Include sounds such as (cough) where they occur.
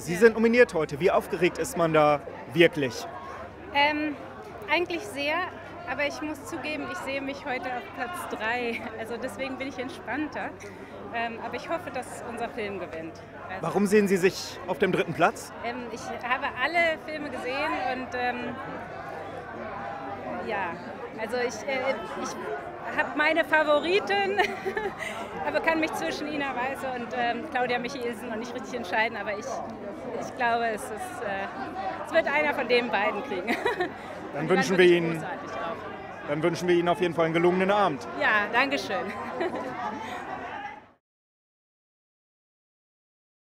Sie sind nominiert heute. Wie aufgeregt ist man da wirklich? Ähm, eigentlich sehr, aber ich muss zugeben, ich sehe mich heute auf Platz 3. Also deswegen bin ich entspannter. Ähm, aber ich hoffe, dass unser Film gewinnt. Also, Warum sehen Sie sich auf dem dritten Platz? Ähm, ich habe alle Filme gesehen und ähm, ja, also ich, äh, ich habe meine Favoriten, (laughs) aber kann mich zwischen Ina Weiße und ähm, Claudia Michaelsen noch nicht richtig entscheiden. Aber ich, ich glaube, es, ist, äh, es wird einer von den beiden kriegen. Dann wünschen wir Ihnen-. Dann wünschen wir Ihnen auf jeden Fall einen gelungenen Abend. Ja, danke schön.